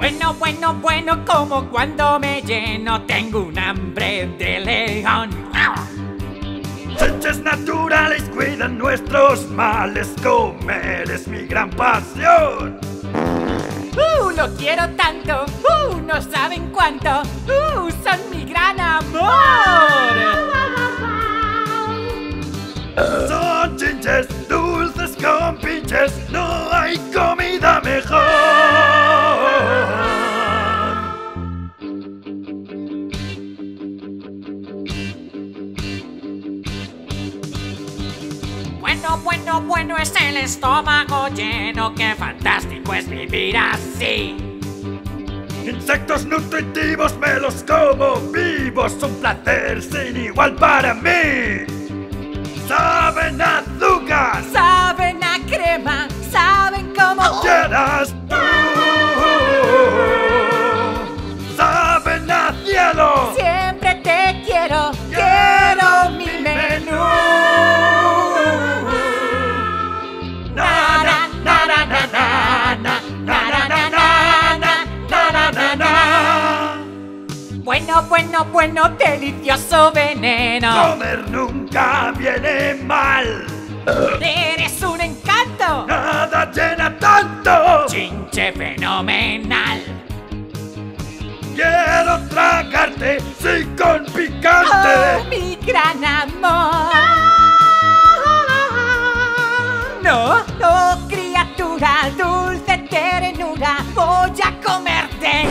Bueno, bueno, bueno, como cuando me lleno tengo un hambre de león. Leches naturales cuidan nuestros males, comer es mi gran pasión. ¡Uh! Lo quiero tanto, ¡uh! No saben cuánto, ¡uh! Son mi gran amor. Son chinches, dulces con pinches, no Bueno, bueno, bueno es el estómago lleno, qué fantástico es vivir así. Insectos nutritivos me los como vivos, un placer sin igual para mí. Saben a azúcar, Saben a crema, saben cómo... quieras Bueno, bueno, bueno, delicioso veneno. Comer nunca viene mal. Eres un encanto. Nada llena tanto. Chinche fenomenal. Quiero tragarte, sí, con Oh, picante. mi gran amor. No, oh criatura, dulce ternura, voy a comerte.